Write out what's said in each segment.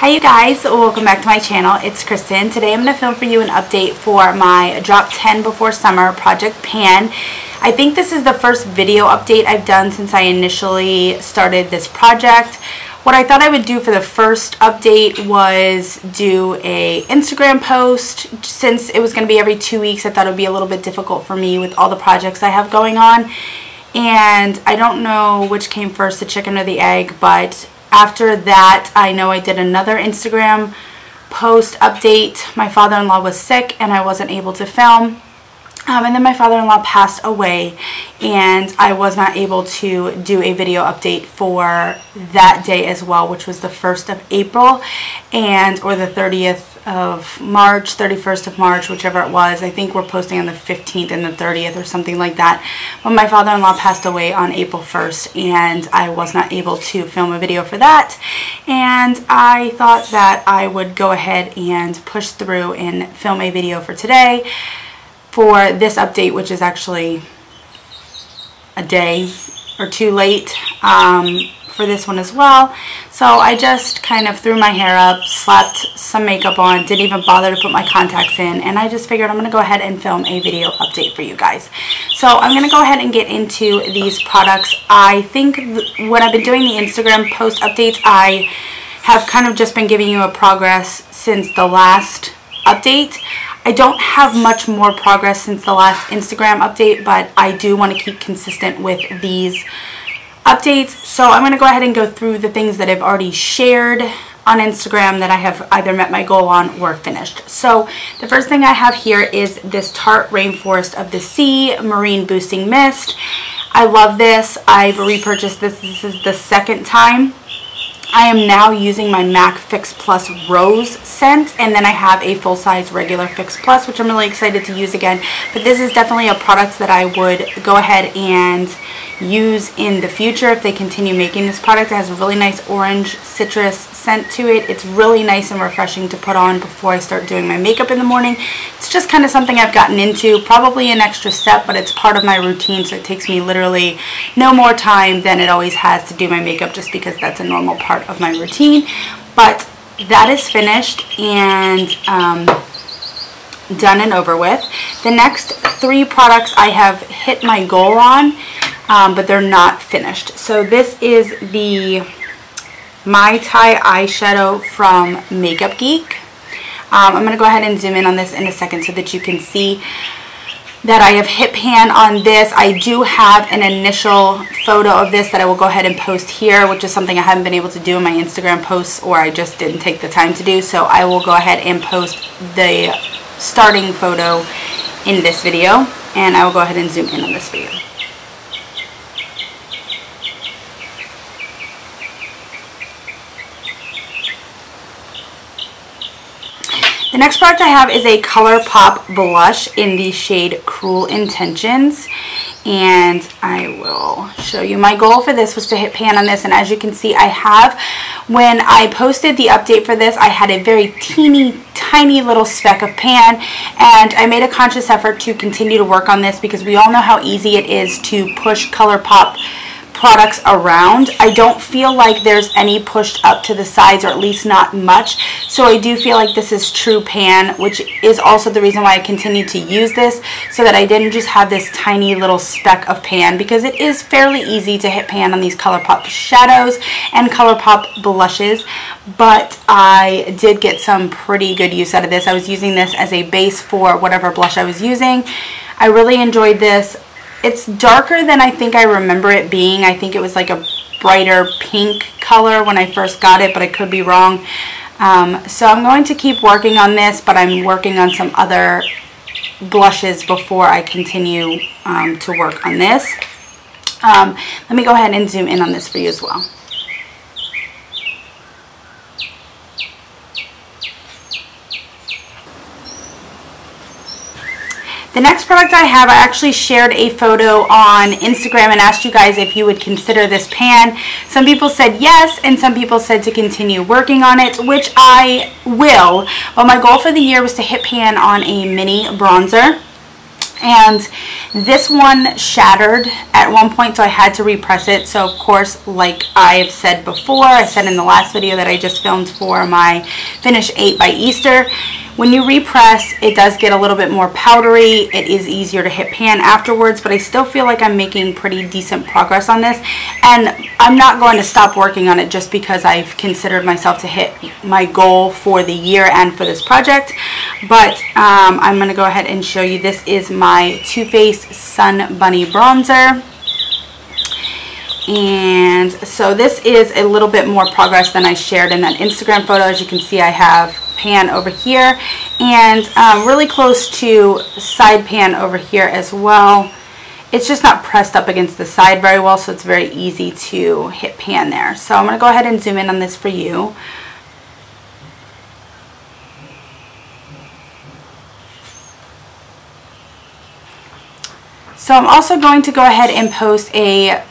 Hi you guys, welcome back to my channel. It's Kristen. Today I'm going to film for you an update for my Drop 10 Before Summer Project Pan. I think this is the first video update I've done since I initially started this project. What I thought I would do for the first update was do a Instagram post. Since it was going to be every two weeks, I thought it would be a little bit difficult for me with all the projects I have going on. And I don't know which came first, the chicken or the egg, but after that, I know I did another Instagram post update. My father-in-law was sick and I wasn't able to film. Um, and then my father-in-law passed away and I was not able to do a video update for that day as well, which was the 1st of April and or the 30th of March, 31st of March, whichever it was. I think we're posting on the 15th and the 30th or something like that. But my father-in-law passed away on April 1st and I was not able to film a video for that. And I thought that I would go ahead and push through and film a video for today for this update, which is actually a day or two late. Um, for this one as well. So I just kind of threw my hair up, slapped some makeup on, didn't even bother to put my contacts in, and I just figured I'm going to go ahead and film a video update for you guys. So I'm going to go ahead and get into these products. I think when I've been doing the Instagram post updates, I have kind of just been giving you a progress since the last update. I don't have much more progress since the last Instagram update, but I do want to keep consistent with these updates. So I'm going to go ahead and go through the things that I've already shared on Instagram that I have either met my goal on or finished. So the first thing I have here is this Tarte Rainforest of the Sea Marine Boosting Mist. I love this. I've repurchased this. This is the second time. I am now using my MAC Fix Plus Rose scent and then I have a full-size regular Fix Plus which I'm really excited to use again but this is definitely a product that I would go ahead and use in the future if they continue making this product. It has a really nice orange citrus scent to it. It's really nice and refreshing to put on before I start doing my makeup in the morning. It's just kind of something I've gotten into, probably an extra step, but it's part of my routine, so it takes me literally no more time than it always has to do my makeup just because that's a normal part of my routine. But that is finished and um, done and over with. The next three products I have hit my goal on um, but they're not finished. So this is the Mai Tai eyeshadow from Makeup Geek. Um, I'm going to go ahead and zoom in on this in a second so that you can see that I have hit pan on this. I do have an initial photo of this that I will go ahead and post here, which is something I haven't been able to do in my Instagram posts or I just didn't take the time to do. So I will go ahead and post the starting photo in this video and I will go ahead and zoom in on this video. Next product I have is a ColourPop blush in the shade Cruel Intentions. And I will show you. My goal for this was to hit pan on this. And as you can see, I have. When I posted the update for this, I had a very teeny, tiny little speck of pan. And I made a conscious effort to continue to work on this because we all know how easy it is to push ColourPop products around. I don't feel like there's any pushed up to the sides or at least not much. So I do feel like this is true pan, which is also the reason why I continue to use this so that I didn't just have this tiny little speck of pan because it is fairly easy to hit pan on these ColourPop shadows and ColourPop blushes. But I did get some pretty good use out of this. I was using this as a base for whatever blush I was using. I really enjoyed this. It's darker than I think I remember it being. I think it was like a brighter pink color when I first got it, but I could be wrong. Um, so I'm going to keep working on this, but I'm working on some other blushes before I continue um, to work on this. Um, let me go ahead and zoom in on this for you as well. The next product I have, I actually shared a photo on Instagram and asked you guys if you would consider this pan. Some people said yes, and some people said to continue working on it, which I will. But my goal for the year was to hit pan on a mini bronzer. and this one shattered at one point so I had to repress it so of course like I've said before I said in the last video that I just filmed for my finish 8 by Easter when you repress, it does get a little bit more powdery. It is easier to hit pan afterwards, but I still feel like I'm making pretty decent progress on this. And I'm not going to stop working on it just because I've considered myself to hit my goal for the year and for this project. But um, I'm going to go ahead and show you. This is my Too Faced Sun Bunny Bronzer and so this is a little bit more progress than I shared in that Instagram photo as you can see I have pan over here and um, really close to side pan over here as well. It's just not pressed up against the side very well so it's very easy to hit pan there. So I'm going to go ahead and zoom in on this for you. So I'm also going to go ahead and post a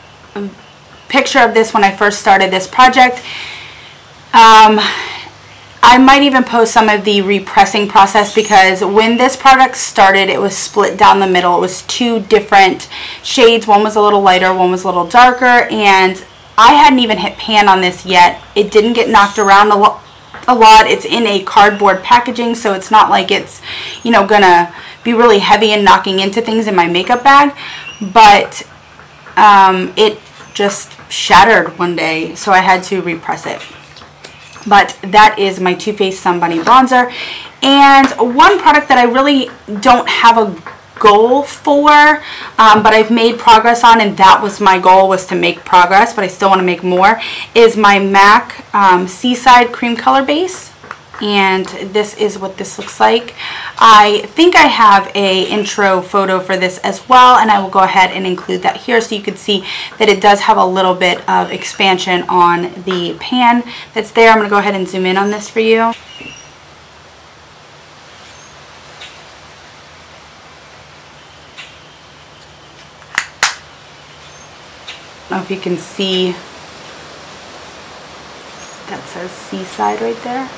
picture of this when I first started this project. Um, I might even post some of the repressing process because when this product started it was split down the middle. It was two different shades. One was a little lighter, one was a little darker and I hadn't even hit pan on this yet. It didn't get knocked around a, lo a lot. It's in a cardboard packaging so it's not like it's you know gonna be really heavy and knocking into things in my makeup bag but um, it just shattered one day so I had to repress it. But that is my Too Faced Sun Bunny Bronzer. And one product that I really don't have a goal for, um, but I've made progress on, and that was my goal, was to make progress, but I still want to make more, is my MAC um, Seaside Cream Color Base and this is what this looks like. I think I have a intro photo for this as well and I will go ahead and include that here so you can see that it does have a little bit of expansion on the pan that's there. I'm going to go ahead and zoom in on this for you. I don't know if you can see that says seaside right there.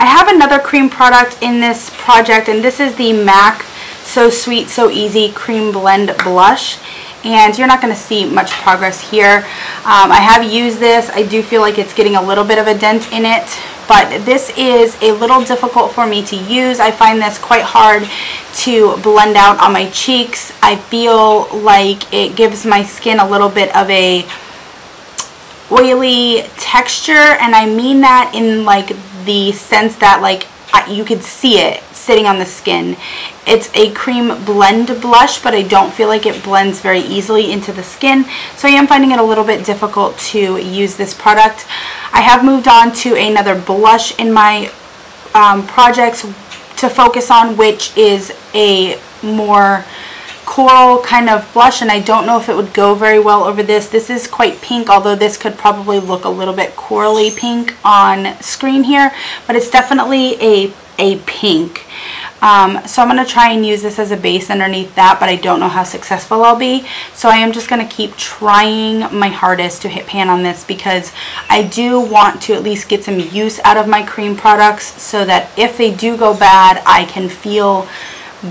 I have another cream product in this project and this is the MAC So Sweet So Easy Cream Blend Blush and you're not going to see much progress here. Um, I have used this. I do feel like it's getting a little bit of a dent in it but this is a little difficult for me to use. I find this quite hard to blend out on my cheeks. I feel like it gives my skin a little bit of a oily texture and I mean that in like the sense that like you could see it sitting on the skin. It's a cream blend blush, but I don't feel like it blends very easily into the skin. So I am finding it a little bit difficult to use this product. I have moved on to another blush in my um, projects to focus on, which is a more coral kind of blush and I don't know if it would go very well over this. This is quite pink although this could probably look a little bit corally pink on screen here but it's definitely a, a pink. Um, so I'm going to try and use this as a base underneath that but I don't know how successful I'll be. So I am just going to keep trying my hardest to hit pan on this because I do want to at least get some use out of my cream products so that if they do go bad I can feel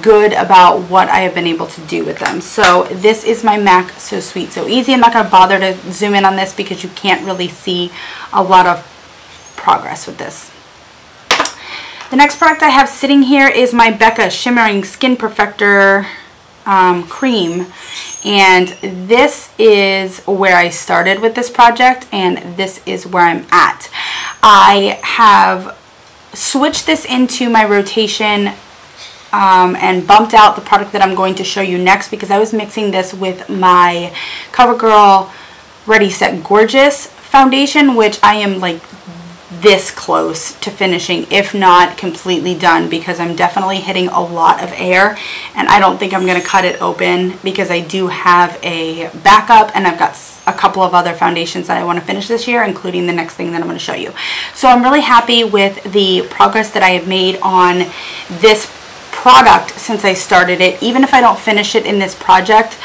good about what I have been able to do with them. So this is my MAC So Sweet So Easy. I'm not going to bother to zoom in on this because you can't really see a lot of progress with this. The next product I have sitting here is my Becca Shimmering Skin Perfector um, Cream. And this is where I started with this project and this is where I'm at. I have switched this into my rotation um, and bumped out the product that I'm going to show you next because I was mixing this with my CoverGirl Ready Set Gorgeous foundation, which I am like this close to finishing, if not completely done, because I'm definitely hitting a lot of air, and I don't think I'm going to cut it open because I do have a backup, and I've got a couple of other foundations that I want to finish this year, including the next thing that I'm going to show you. So I'm really happy with the progress that I have made on this product since I started it. Even if I don't finish it in this project,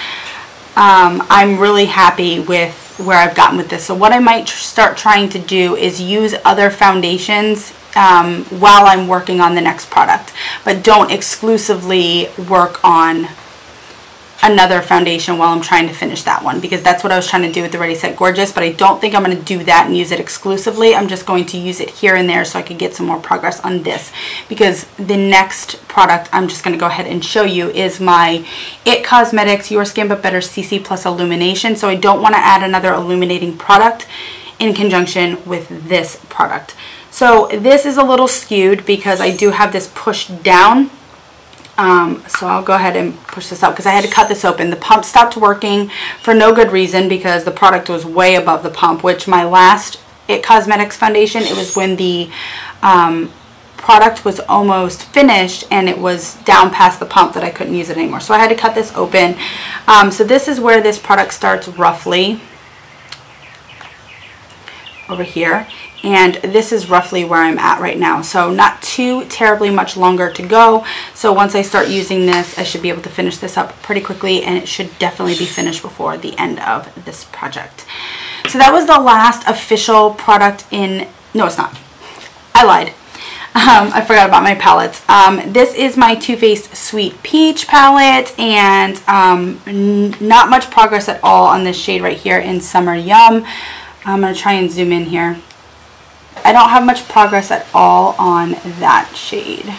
um, I'm really happy with where I've gotten with this. So what I might tr start trying to do is use other foundations um, while I'm working on the next product. But don't exclusively work on another foundation while I'm trying to finish that one because that's what I was trying to do with the Ready Set Gorgeous but I don't think I'm going to do that and use it exclusively. I'm just going to use it here and there so I can get some more progress on this because the next product I'm just going to go ahead and show you is my IT Cosmetics Your Skin But Better CC Plus Illumination so I don't want to add another illuminating product in conjunction with this product. So this is a little skewed because I do have this pushed down. Um, so I'll go ahead and push this up because I had to cut this open. The pump stopped working for no good reason because the product was way above the pump, which my last IT Cosmetics foundation, it was when the um, product was almost finished and it was down past the pump that I couldn't use it anymore. So I had to cut this open. Um, so this is where this product starts roughly over here and this is roughly where I'm at right now so not too terribly much longer to go so once I start using this I should be able to finish this up pretty quickly and it should definitely be finished before the end of this project so that was the last official product in no it's not I lied um, I forgot about my palettes. Um, this is my Too Faced Sweet Peach palette and um, not much progress at all on this shade right here in Summer Yum. I'm going to try and zoom in here. I don't have much progress at all on that shade.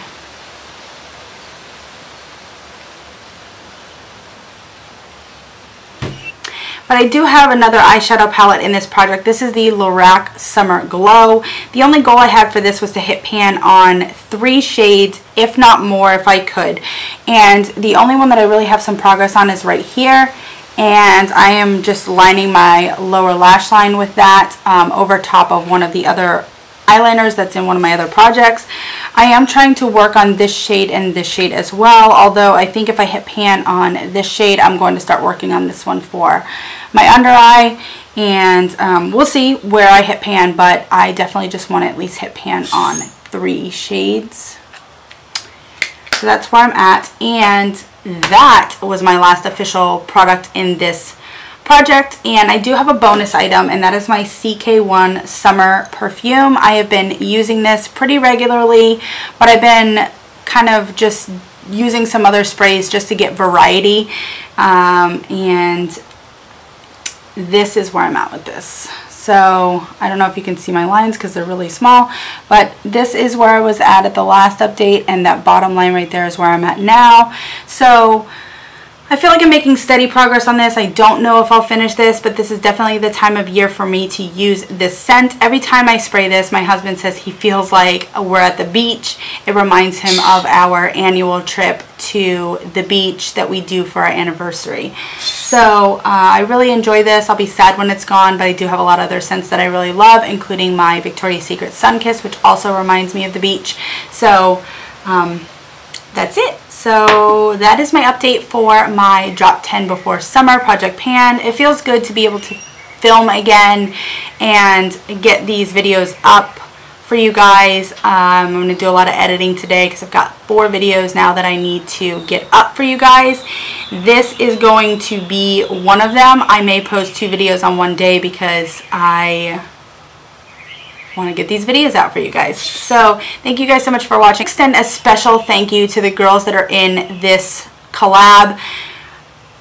But I do have another eyeshadow palette in this project. This is the Lorac Summer Glow. The only goal I had for this was to hit pan on three shades, if not more if I could. And the only one that I really have some progress on is right here and I am just lining my lower lash line with that um, over top of one of the other eyeliners that's in one of my other projects. I am trying to work on this shade and this shade as well, although I think if I hit pan on this shade, I'm going to start working on this one for my under eye, and um, we'll see where I hit pan, but I definitely just want to at least hit pan on three shades. So that's where I'm at, and that was my last official product in this project and I do have a bonus item and that is my CK1 summer perfume. I have been using this pretty regularly but I've been kind of just using some other sprays just to get variety um, and this is where I'm at with this. So I don't know if you can see my lines because they're really small, but this is where I was at at the last update and that bottom line right there is where I'm at now. So I feel like I'm making steady progress on this. I don't know if I'll finish this, but this is definitely the time of year for me to use this scent. Every time I spray this, my husband says he feels like we're at the beach. It reminds him of our annual trip to the beach that we do for our anniversary. So uh, I really enjoy this. I'll be sad when it's gone, but I do have a lot of other scents that I really love, including my Victoria's Secret Sun Kiss, which also reminds me of the beach. So um, that's it. So that is my update for my Drop 10 Before Summer Project Pan. It feels good to be able to film again and get these videos up for you guys. Um, I'm going to do a lot of editing today because I've got four videos now that I need to get up for you guys. This is going to be one of them. I may post two videos on one day because I want to get these videos out for you guys. So thank you guys so much for watching. Extend a special thank you to the girls that are in this collab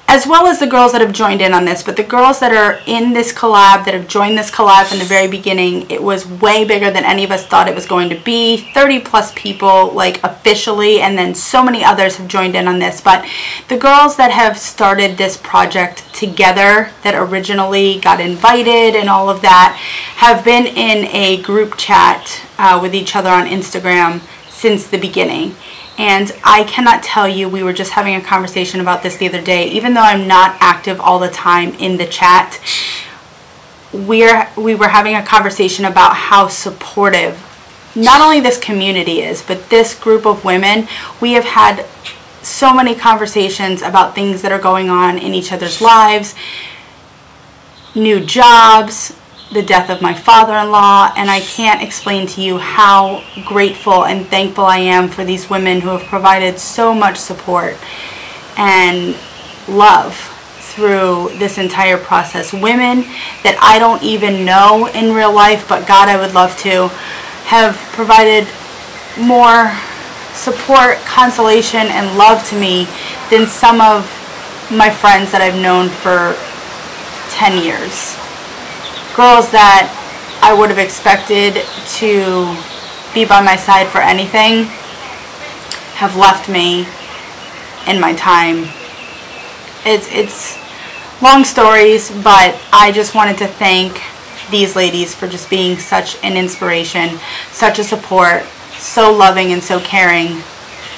as well as the girls that have joined in on this. But the girls that are in this collab, that have joined this collab from the very beginning, it was way bigger than any of us thought it was going to be. 30 plus people, like officially, and then so many others have joined in on this. But the girls that have started this project together, that originally got invited and all of that, have been in a group chat uh, with each other on Instagram since the beginning. And I cannot tell you, we were just having a conversation about this the other day. Even though I'm not active all the time in the chat, we're, we were having a conversation about how supportive not only this community is, but this group of women. We have had so many conversations about things that are going on in each other's lives, new jobs, the death of my father-in-law and I can't explain to you how grateful and thankful I am for these women who have provided so much support and love through this entire process. Women that I don't even know in real life but God I would love to have provided more support, consolation, and love to me than some of my friends that I've known for 10 years. Girls that I would have expected to be by my side for anything have left me in my time. It's, it's long stories, but I just wanted to thank these ladies for just being such an inspiration, such a support, so loving and so caring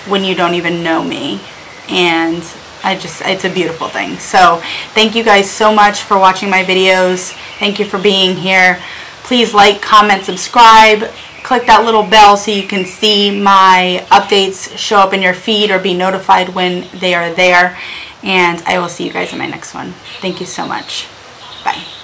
when you don't even know me. And I just, it's a beautiful thing. So thank you guys so much for watching my videos. Thank you for being here. Please like, comment, subscribe. Click that little bell so you can see my updates show up in your feed or be notified when they are there. And I will see you guys in my next one. Thank you so much. Bye.